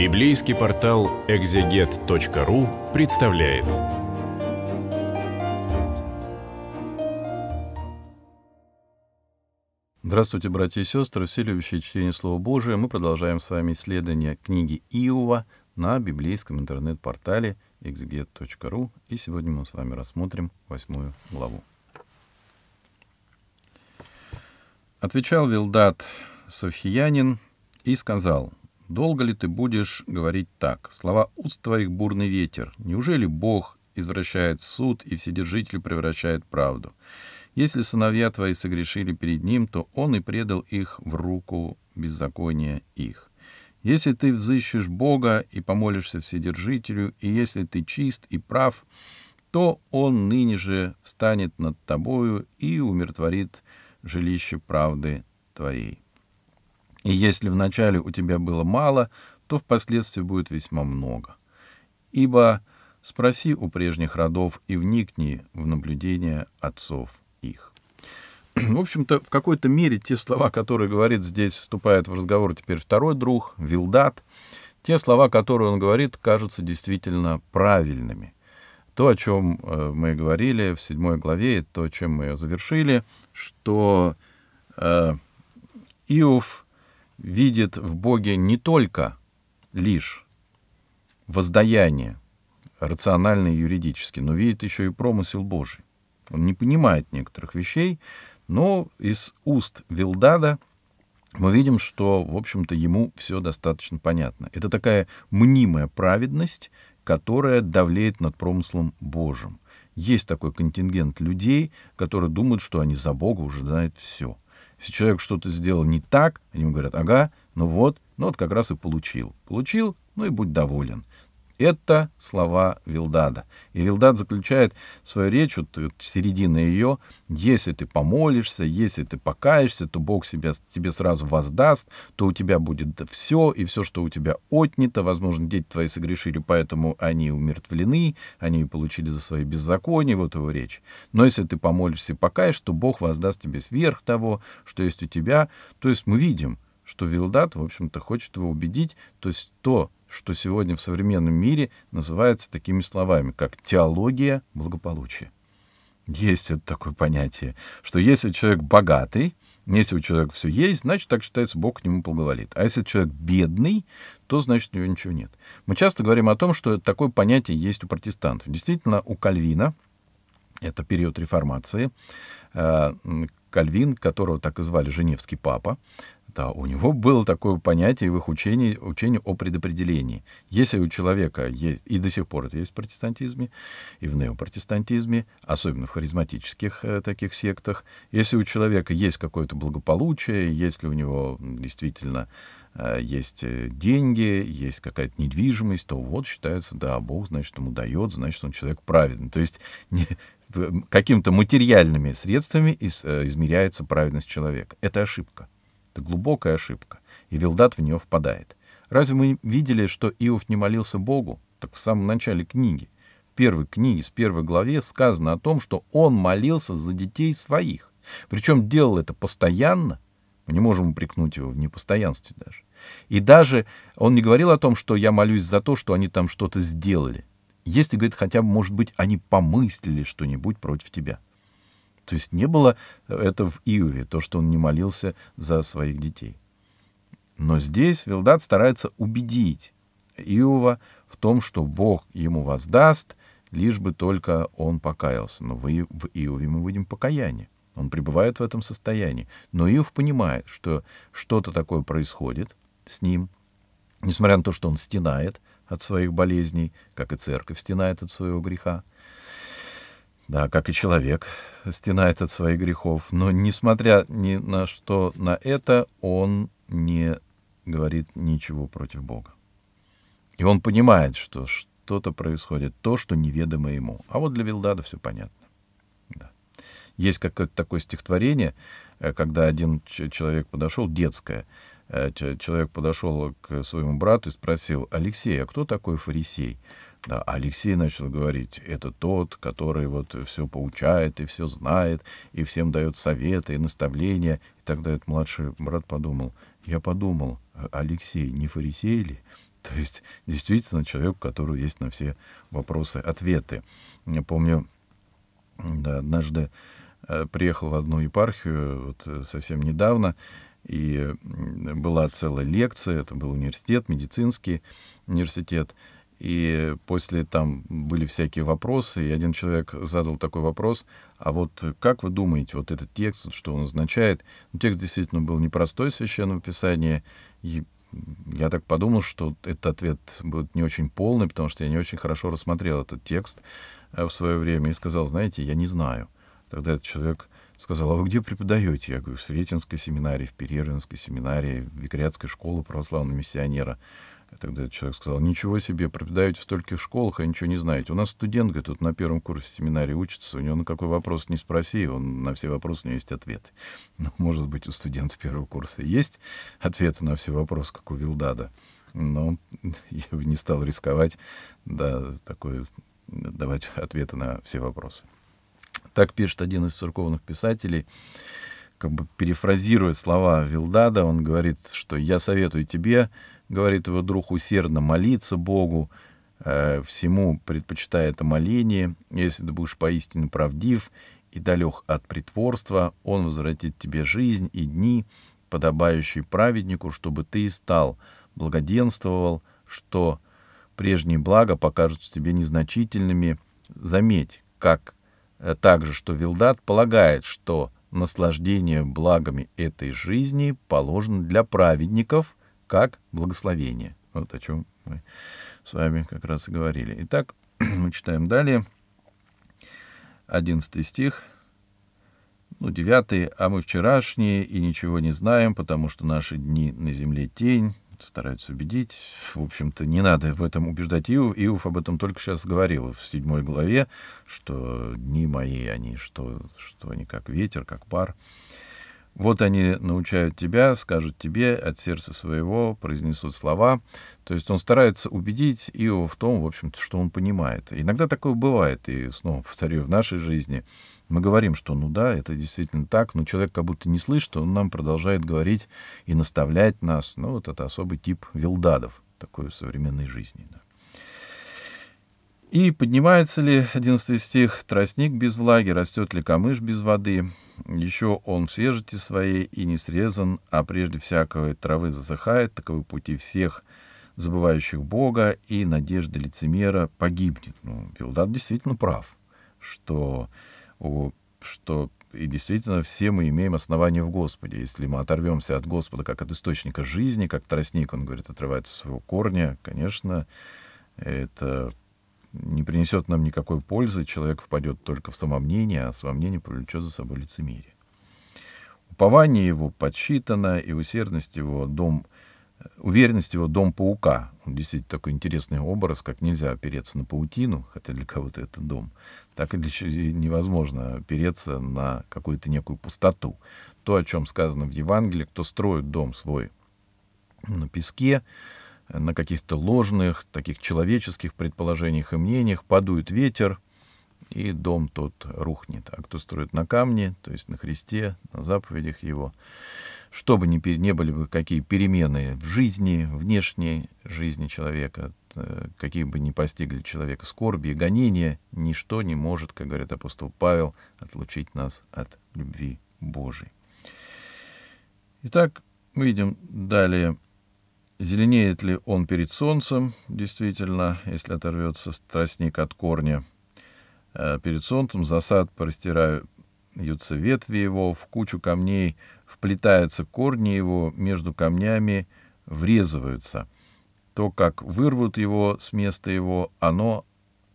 Библейский портал экзегет.ру представляет. Здравствуйте, братья и сестры, все любящие чтение Слова Божия. Мы продолжаем с вами исследование книги Иова на библейском интернет-портале exeget.ru. И сегодня мы с вами рассмотрим восьмую главу. Отвечал Вилдат Софьянин и сказал, «Долго ли ты будешь говорить так? Слова уст твоих бурный ветер. Неужели Бог извращает суд, и Вседержитель превращает правду? Если сыновья твои согрешили перед Ним, то Он и предал их в руку беззакония их. Если ты взыщешь Бога и помолишься Вседержителю, и если ты чист и прав, то Он ныне же встанет над тобою и умиротворит жилище правды твоей. И если вначале у тебя было мало, то впоследствии будет весьма много. Ибо спроси у прежних родов и вникни в наблюдение отцов их. В общем-то, в какой-то мере те слова, которые говорит здесь, вступает в разговор теперь второй друг, Вилдат, те слова, которые он говорит, кажутся действительно правильными. То, о чем э, мы говорили в седьмой главе, то, чем мы ее завершили, что э, Иов видит в Боге не только лишь воздаяние, рационально и юридически, но видит еще и промысел Божий. Он не понимает некоторых вещей, но из уст Вилдада мы видим, что, в общем-то, ему все достаточно понятно. Это такая мнимая праведность, которая давлеет над промыслом Божьим. Есть такой контингент людей, которые думают, что они за Бога уже знают все. Если человек что-то сделал не так, они ему говорят, ага, ну вот, ну вот как раз и получил. Получил, ну и будь доволен. Это слова Вилдада. И Вилдад заключает свою речь, вот середина ее, если ты помолишься, если ты покаешься, то Бог себя, тебе сразу воздаст, то у тебя будет все, и все, что у тебя отнято, возможно, дети твои согрешили, поэтому они умертвлены, они получили за свои беззакония, вот его речь. Но если ты помолишься и покаешься, то Бог воздаст тебе сверх того, что есть у тебя. То есть мы видим, что Вилдат, в общем-то, хочет его убедить, то есть то, что сегодня в современном мире называется такими словами, как теология благополучия. Есть это такое понятие, что если человек богатый, если у человека все есть, значит, так считается, Бог к нему благоволит. А если человек бедный, то, значит, у него ничего нет. Мы часто говорим о том, что такое понятие есть у протестантов. Действительно, у Кальвина, это период реформации, э, Кальвин, которого так и звали Женевский папа, да, у него было такое понятие в их учении, учении о предопределении. Если у человека есть, и до сих пор это есть в протестантизме, и в неопротестантизме, особенно в харизматических э, таких сектах, если у человека есть какое-то благополучие, если у него действительно э, есть э, деньги, есть какая-то недвижимость, то вот считается, да, Бог, значит, ему дает, значит, он человек праведный. То есть не, какими-то материальными средствами из, э, измеряется праведность человека. Это ошибка. Это глубокая ошибка, и Вилдат в нее впадает. Разве мы видели, что Иов не молился Богу? Так в самом начале книги, в первой книге, с первой главе сказано о том, что он молился за детей своих. Причем делал это постоянно. Мы не можем упрекнуть его в непостоянстве даже. И даже он не говорил о том, что я молюсь за то, что они там что-то сделали. Если, говорит, хотя бы, может быть, они помыслили что-нибудь против тебя. То есть не было это в Иове, то, что он не молился за своих детей. Но здесь Вилдат старается убедить Иова в том, что Бог ему воздаст, лишь бы только он покаялся. Но в Иове мы видим покаяние. Он пребывает в этом состоянии. Но Иов понимает, что что-то такое происходит с ним, несмотря на то, что он стенает от своих болезней, как и церковь стенает от своего греха да, как и человек, стенает от своих грехов. Но несмотря ни на что на это, он не говорит ничего против Бога. И он понимает, что что-то происходит, то, что неведомо ему. А вот для Вилдада все понятно. Да. Есть какое-то такое стихотворение, э, когда один человек подошел, детское, э, человек подошел к своему брату и спросил, Алексей, а кто такой фарисей? Да, Алексей начал говорить, это тот, который вот все поучает и все знает, и всем дает советы и наставления. И тогда этот младший брат подумал, я подумал, Алексей, не фарисей ли? То есть действительно человек, у которого есть на все вопросы ответы. Я помню, да, однажды э, приехал в одну епархию вот, э, совсем недавно, и была целая лекция, это был университет, медицинский университет, и после там были всякие вопросы, и один человек задал такой вопрос, а вот как вы думаете, вот этот текст, вот что он означает? Ну, текст действительно был непростой священного писания, и я так подумал, что этот ответ будет не очень полный, потому что я не очень хорошо рассмотрел этот текст э, в свое время и сказал, знаете, я не знаю. Тогда этот человек сказал, а вы где преподаете? Я говорю, в Сретенской семинарии, в Перервинской семинарии, в Викариатской школе православного миссионера. Тогда человек сказал, ничего себе, преподаете в стольких школах, а ничего не знаете. У нас студент, говорит, тут на первом курсе семинарии учится, у него на какой вопрос не спроси, он на все вопросы у него есть ответ. Ну, может быть, у студента первого курса есть ответы на все вопросы, как у Вилдада. Но я бы не стал рисковать, да, такой, давать ответы на все вопросы. Так пишет один из церковных писателей, как бы перефразируя слова Вилдада, он говорит, что «я советую тебе, — говорит его друг, — усердно молиться Богу, э, всему предпочитая это моление, если ты будешь поистине правдив и далек от притворства, он возвратит тебе жизнь и дни, подобающие праведнику, чтобы ты стал, благоденствовал, что прежние блага покажутся тебе незначительными. Заметь, как Э, также, что Вилдат полагает, что наслаждение благами этой жизни положено для праведников как благословение. Вот о чем мы с вами как раз и говорили. Итак, мы читаем далее. 11 стих, ну, 9. «А мы вчерашние и ничего не знаем, потому что наши дни на земле тень, стараются убедить. В общем-то, не надо в этом убеждать Иов. Иов об этом только сейчас говорил в седьмой главе, что дни мои они, что, что они как ветер, как пар. Вот они научают тебя, скажут тебе от сердца своего, произнесут слова. То есть он старается убедить Иова в том, в общем-то, что он понимает. Иногда такое бывает, и снова повторю, в нашей жизни мы говорим, что ну да, это действительно так, но человек как будто не слышит, он нам продолжает говорить и наставлять нас. Ну вот это особый тип вилдадов такой современной жизни. Да. И поднимается ли, 11 стих, тростник без влаги, растет ли камыш без воды, еще он в свежести своей и не срезан, а прежде всякого травы засыхает, таковы пути всех забывающих Бога, и надежда лицемера погибнет. Ну, Вилдат действительно прав, что, что и действительно все мы имеем основания в Господе. Если мы оторвемся от Господа как от источника жизни, как тростник, он говорит, отрывается от своего корня, конечно, это не принесет нам никакой пользы, человек впадет только в самомнение, а самомнение повлечет за собой лицемерие. Упование его подсчитано, и усердность его дом, уверенность его дом паука. Действительно такой интересный образ, как нельзя опереться на паутину, хотя для кого-то это дом, так и для невозможно опереться на какую-то некую пустоту. То, о чем сказано в Евангелии, кто строит дом свой на песке, на каких-то ложных, таких человеческих предположениях и мнениях, подует ветер, и дом тот рухнет. А кто строит на камне, то есть на Христе, на заповедях Его, чтобы не, не были бы какие перемены в жизни, внешней жизни человека, э, какие бы ни постигли человека скорби и гонения, ничто не может, как говорит апостол Павел, отлучить нас от любви Божией. Итак, мы видим далее Зеленеет ли он перед солнцем, действительно, если оторвется тростник от корня. Э, перед солнцем засад простираются ветви его, в кучу камней вплетаются корни его, между камнями врезываются. То, как вырвут его с места его, оно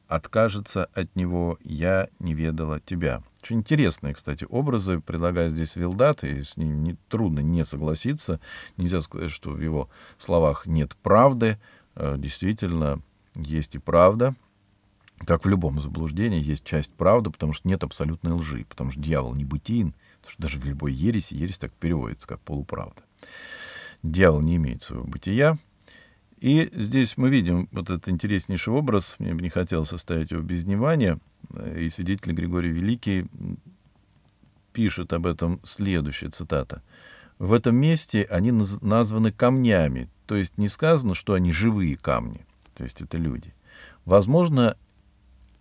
откажется от него, я не ведала тебя. Очень интересные, кстати, образы предлагает здесь Вилдат, и с ним не, трудно не согласиться. Нельзя сказать, что в его словах нет правды. Э, действительно, есть и правда. Как в любом заблуждении, есть часть правды, потому что нет абсолютной лжи, потому что дьявол не бытиен, потому что даже в любой ереси, ересь так переводится, как полуправда. Дьявол не имеет своего бытия, и здесь мы видим вот этот интереснейший образ, мне бы не хотелось оставить его без внимания, и свидетель Григорий Великий пишет об этом следующая цитата. «В этом месте они названы камнями, то есть не сказано, что они живые камни, то есть это люди. Возможно,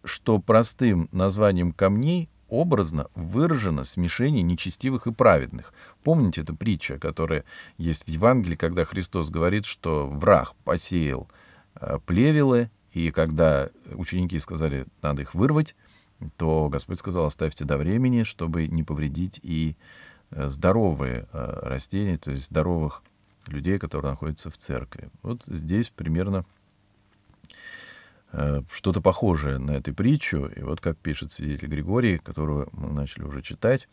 что простым названием камней образно выражено смешение нечестивых и праведных. Помните эту притчу, которая есть в Евангелии, когда Христос говорит, что враг посеял э, плевелы, и когда ученики сказали, надо их вырвать, то Господь сказал, оставьте до времени, чтобы не повредить и э, здоровые э, растения, то есть здоровых людей, которые находятся в церкви. Вот здесь примерно что-то похожее на эту притчу. И вот как пишет свидетель Григорий, которого мы начали уже читать,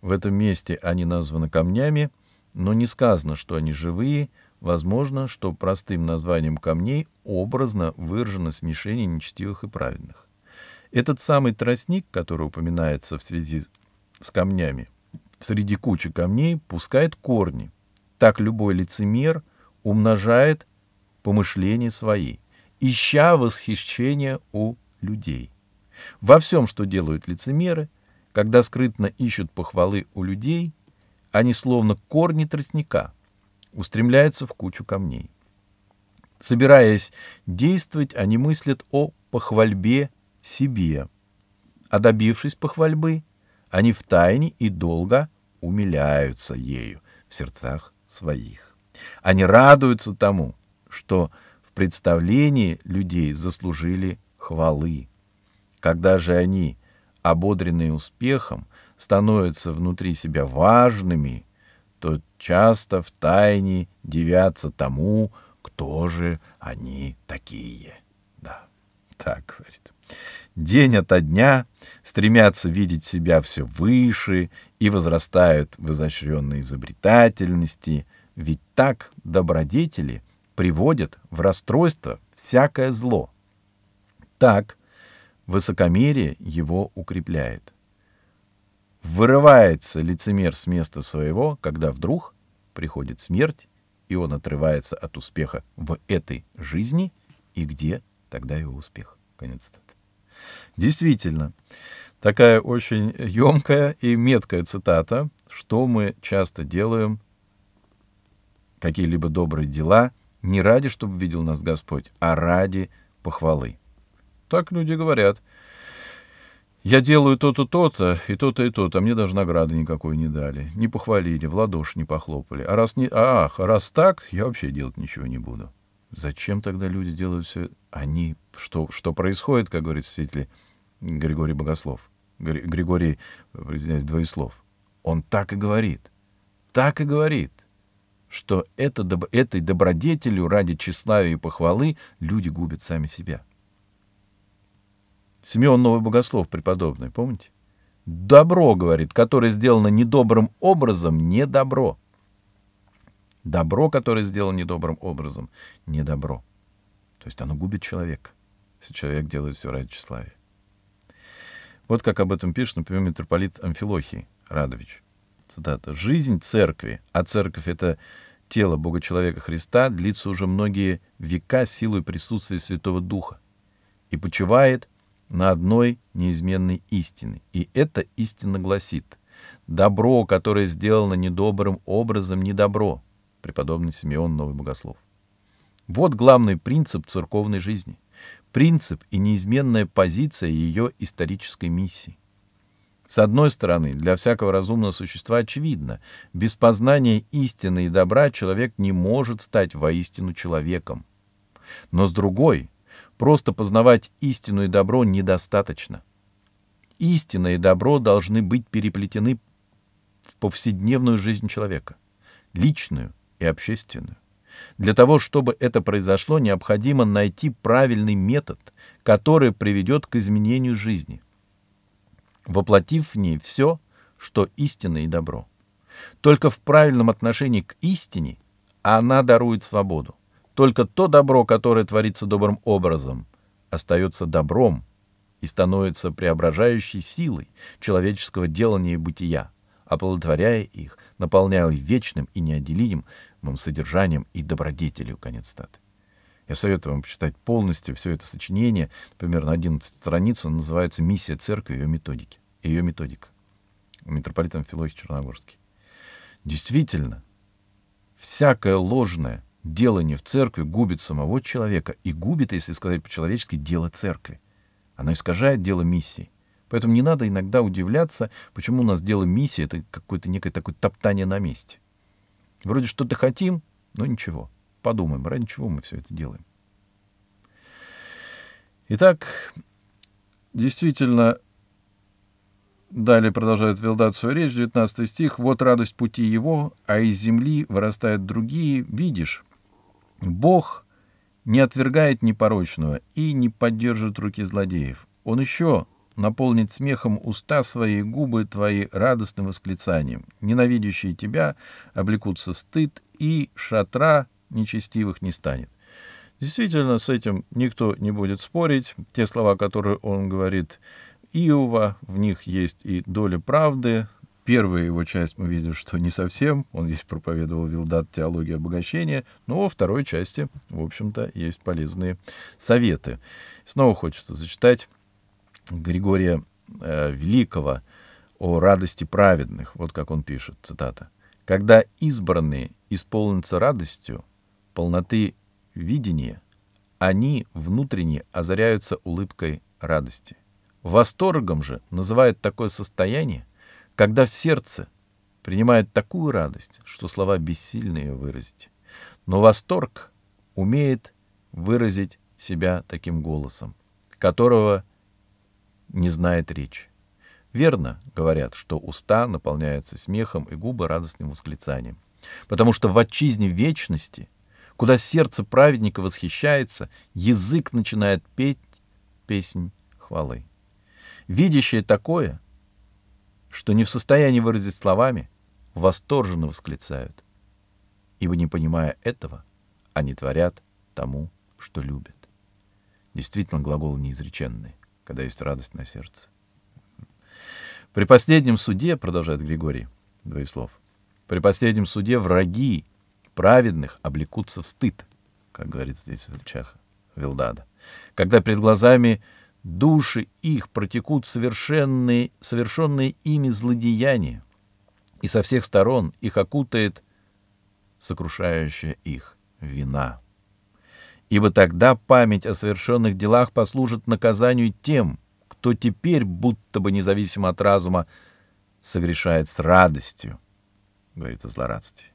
в этом месте они названы камнями, но не сказано, что они живые. Возможно, что простым названием камней образно выражено смешение нечестивых и праведных. Этот самый тростник, который упоминается в связи с камнями, среди кучи камней пускает корни. Так любой лицемер умножает помышления свои — ища восхищения у людей. Во всем, что делают лицемеры, когда скрытно ищут похвалы у людей, они словно корни тростника устремляются в кучу камней. Собираясь действовать, они мыслят о похвальбе себе, а добившись похвальбы, они втайне и долго умиляются ею в сердцах своих. Они радуются тому, что представлении людей заслужили хвалы. Когда же они, ободренные успехом, становятся внутри себя важными, то часто в тайне дивятся тому, кто же они такие. Да, так говорит. День ото дня стремятся видеть себя все выше и возрастают в изощренной изобретательности, ведь так добродетели приводит в расстройство всякое зло. Так высокомерие его укрепляет. Вырывается лицемер с места своего, когда вдруг приходит смерть, и он отрывается от успеха в этой жизни, и где тогда его успех? Конец цитаты. Действительно, такая очень емкая и меткая цитата, что мы часто делаем, какие-либо добрые дела, не ради, чтобы видел нас Господь, а ради похвалы. Так люди говорят. Я делаю то-то, то-то, и то-то, и то-то, а мне даже награды никакой не дали. Не похвалили, в ладоши не похлопали. А раз не... Ах, раз так, я вообще делать ничего не буду. Зачем тогда люди делают все? Они... Что, что происходит, как говорит святитель Григорий Богослов? Григорий, извиняюсь, Двоеслов. Он так и говорит. Так и говорит что это, этой добродетелью ради тщеславия и похвалы люди губят сами себя. Симеон Новый Богослов преподобный, помните? Добро, говорит, которое сделано недобрым образом, не добро. Добро, которое сделано недобрым образом, не добро. То есть оно губит человека, если человек делает все ради тщеславия. Вот как об этом пишет, например, митрополит Амфилохий Радович цитата, «Жизнь церкви, а церковь — это тело Бога-человека Христа, длится уже многие века силой присутствия Святого Духа и почивает на одной неизменной истине. И эта истина гласит, «Добро, которое сделано недобрым образом, не добро», преподобный Симеон Новый Богослов. Вот главный принцип церковной жизни, принцип и неизменная позиция ее исторической миссии. С одной стороны, для всякого разумного существа очевидно, без познания истины и добра человек не может стать воистину человеком. Но с другой, просто познавать истину и добро недостаточно. Истина и добро должны быть переплетены в повседневную жизнь человека, личную и общественную. Для того, чтобы это произошло, необходимо найти правильный метод, который приведет к изменению жизни – воплотив в ней все, что истинно и добро. Только в правильном отношении к истине она дарует свободу. Только то добро, которое творится добрым образом, остается добром и становится преображающей силой человеческого делания и бытия, оплодотворяя их, наполняя вечным и неотделимым содержанием и добродетелью. Конец статы. Я советую вам почитать полностью все это сочинение, например, на 11 страниц, он называется «Миссия церкви и ее методики». Ее методика. Митрополитом Филохий Черногорский. Действительно, всякое ложное, делание в церкви губит самого человека и губит, если сказать по-человечески, дело церкви. Оно искажает дело миссии. Поэтому не надо иногда удивляться, почему у нас дело миссии — это какое-то некое такое топтание на месте. Вроде что-то хотим, но ничего. Подумаем, ради чего мы все это делаем. Итак, действительно, далее продолжает Вилдат свою речь, 19 стих. «Вот радость пути его, а из земли вырастают другие. Видишь, Бог не отвергает непорочного и не поддержит руки злодеев. Он еще наполнит смехом уста свои, губы твои радостным восклицанием. Ненавидящие тебя облекутся в стыд, и шатра нечестивых не станет. Действительно, с этим никто не будет спорить. Те слова, которые он говорит Иова, в них есть и доля правды. Первая его часть мы видим, что не совсем. Он здесь проповедовал Вилдат теологию обогащения. Но во второй части, в общем-то, есть полезные советы. Снова хочется зачитать Григория э, Великого о радости праведных. Вот как он пишет, цитата. «Когда избранные исполнятся радостью, полноты видения, они внутренне озаряются улыбкой радости. Восторгом же называют такое состояние, когда в сердце принимает такую радость, что слова бессильны ее выразить. Но восторг умеет выразить себя таким голосом, которого не знает речь. Верно говорят, что уста наполняются смехом и губы радостным восклицанием. Потому что в отчизне вечности, куда сердце праведника восхищается, язык начинает петь песнь хвалы. Видящие такое, что не в состоянии выразить словами, восторженно восклицают, ибо не понимая этого, они творят тому, что любят. Действительно, глаголы неизреченные когда есть радость на сердце. При последнем суде, продолжает Григорий Двоеслов, при последнем суде враги праведных облекутся в стыд, как говорит здесь в речах Вилдада. Когда перед глазами души их протекут совершенные, совершенные ими злодеяния, и со всех сторон их окутает сокрушающая их вина ибо тогда память о совершенных делах послужит наказанию тем, кто теперь, будто бы независимо от разума, согрешает с радостью, говорит о злорадстве.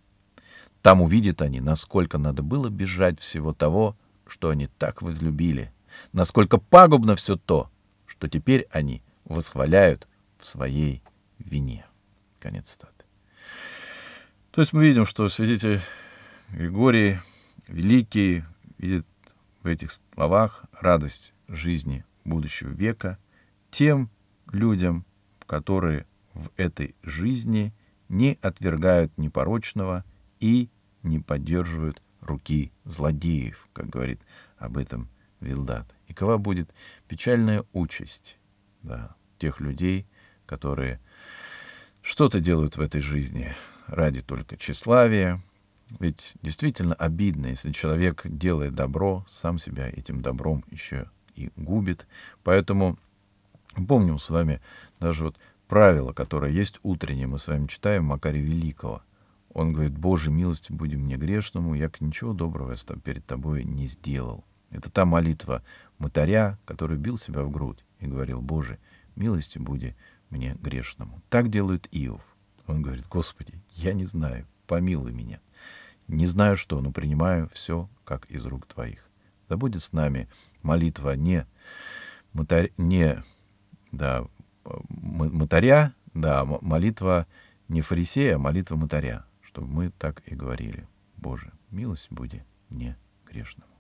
Там увидят они, насколько надо было бежать всего того, что они так возлюбили, насколько пагубно все то, что теперь они восхваляют в своей вине. Конец статы. То есть мы видим, что святитель Григорий Великий видит в этих словах радость жизни будущего века тем людям, которые в этой жизни не отвергают непорочного и не поддерживают руки злодеев, как говорит об этом Вилдат. И кого будет печальная участь да, тех людей, которые что-то делают в этой жизни ради только тщеславия, ведь действительно обидно, если человек делает добро, сам себя этим добром еще и губит. Поэтому помним с вами даже вот правило, которое есть утреннее, мы с вами читаем Макария Великого. Он говорит, «Боже, милости будем мне грешному, я ничего доброго перед тобой не сделал». Это та молитва мытаря, который бил себя в грудь и говорил, «Боже, милости буди мне грешному». Так делает Иов. Он говорит, «Господи, я не знаю, помилуй меня». Не знаю что, но принимаю все, как из рук твоих. Да будет с нами молитва не, мытарь, не да, мытаря, да, молитва не фарисея, а молитва мытаря, чтобы мы так и говорили. Боже, милость буди мне грешным.